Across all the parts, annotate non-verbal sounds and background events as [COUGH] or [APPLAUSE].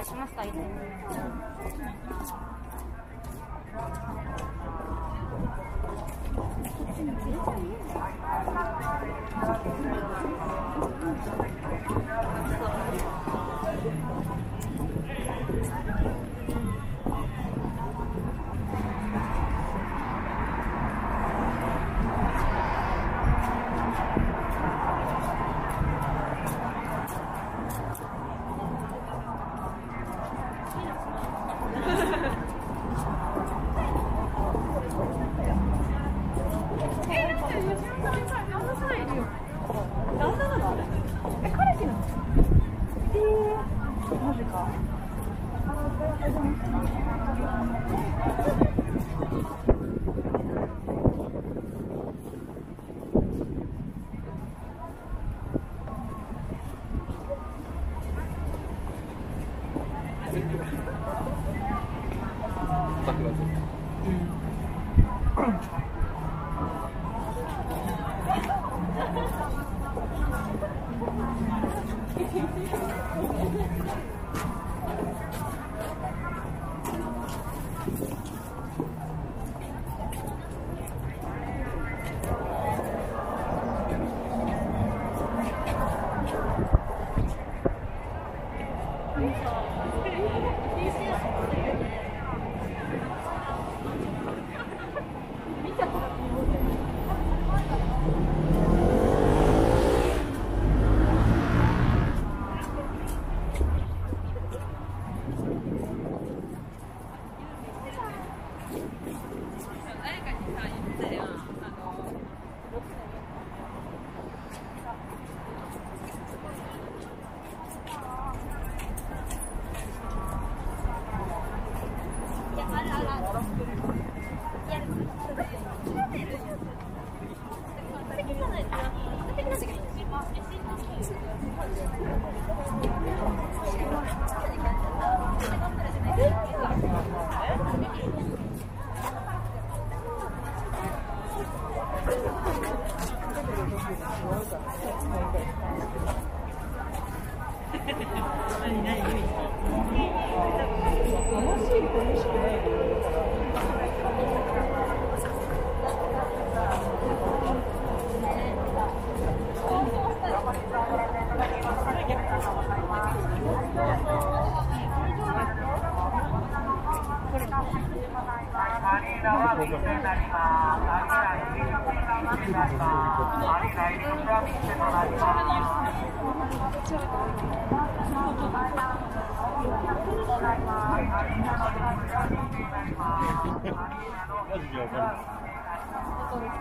いしま Thank you. さご連絡お願いますと以前に大爆笑これが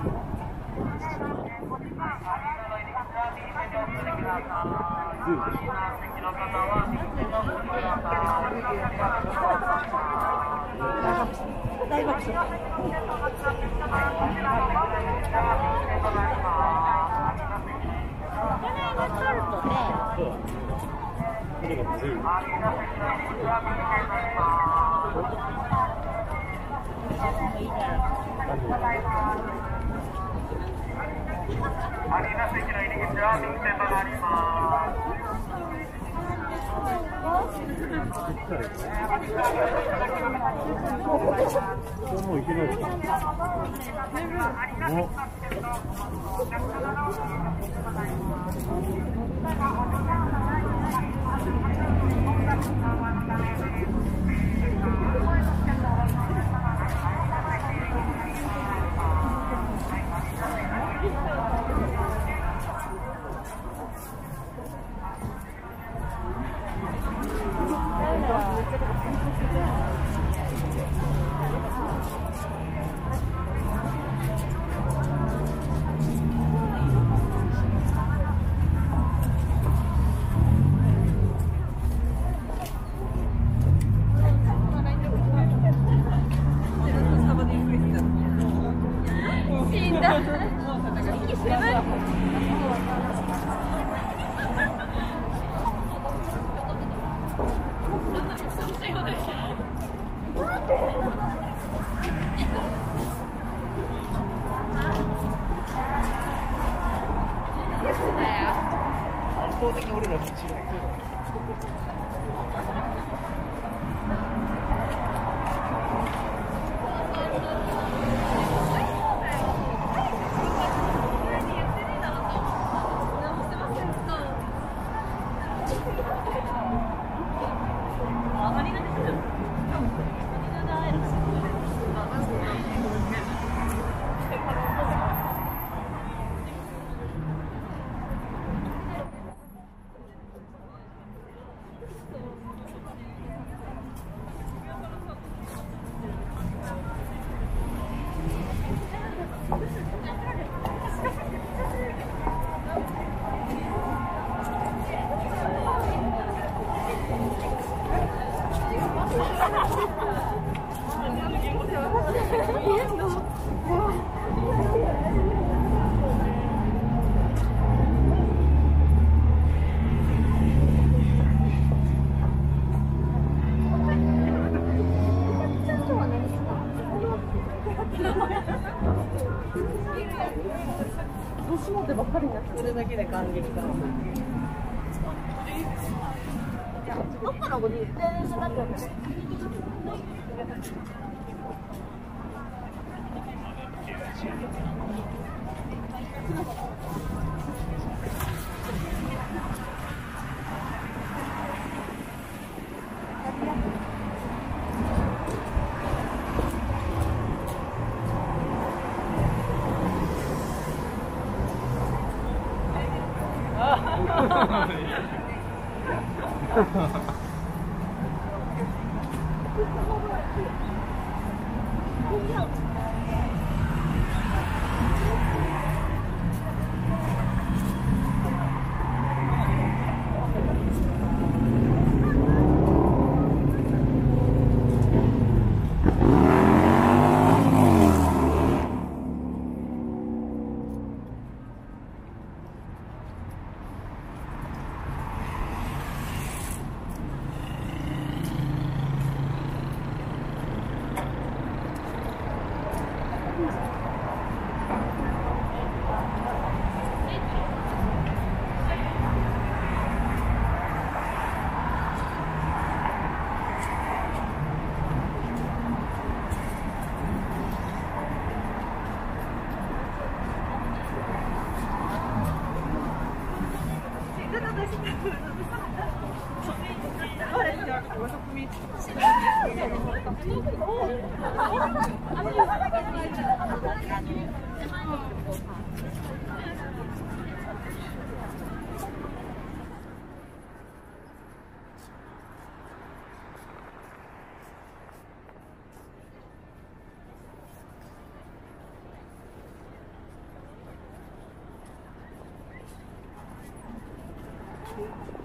カルトでアリーナ席の入り口は右手となります。年もてばっかりになってそれだけで感激だ。どっからこに電車だったの Good help. you.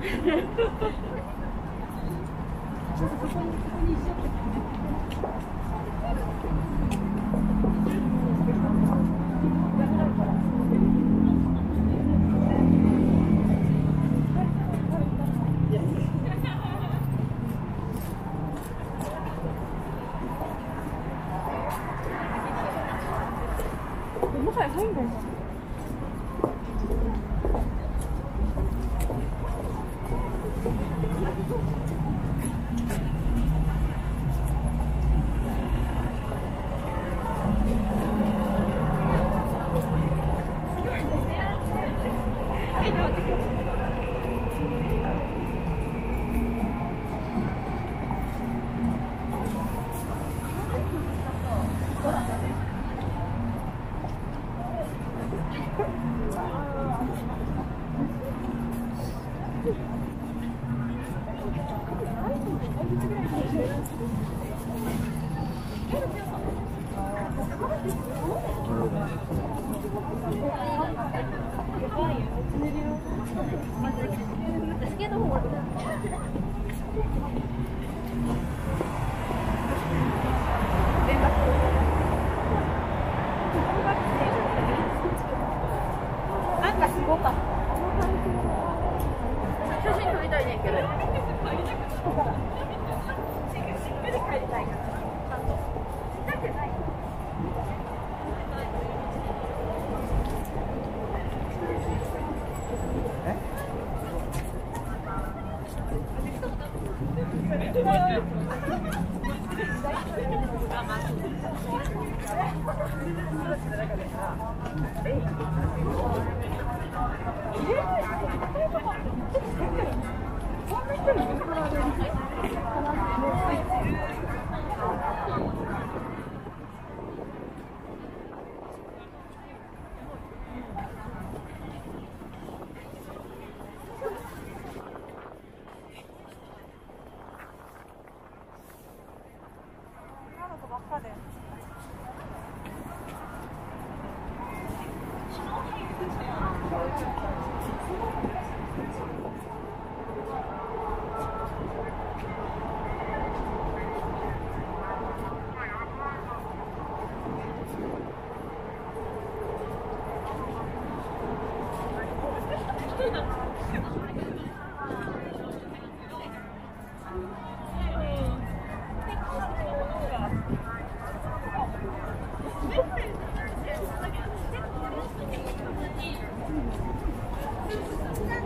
ハハハハ! [LAUGHS]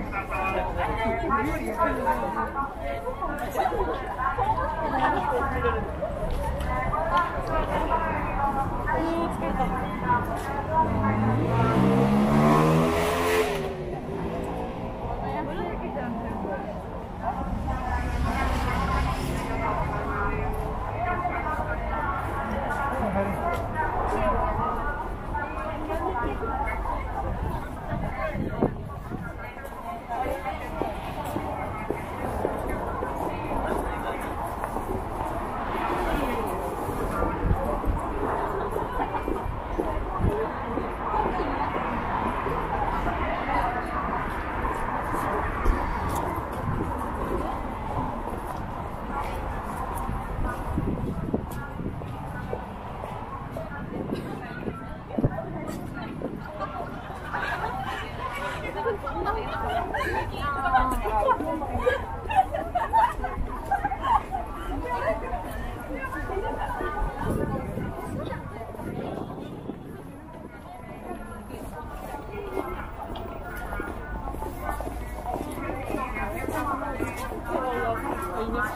ください。